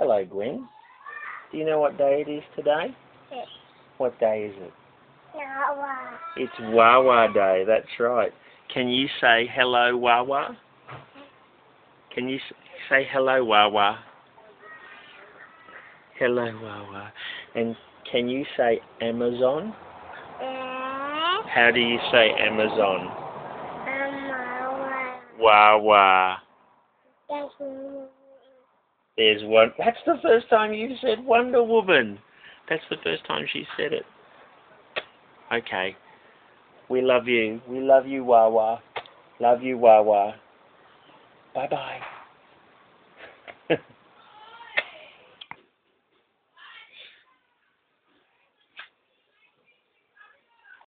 Hello, Gwen. Do you know what day it is today? Yes. What day is it? Wawa. It's Wawa Day, that's right. Can you say hello, Wawa? Can you say hello, Wawa? Hello, Wawa. And can you say Amazon? Eh? How do you say Amazon? Wawa. Wawa. There's one. That's the first time you've said Wonder Woman. That's the first time she said it. Okay. We love you. We love you, Wawa. Love you, Wawa. Bye bye.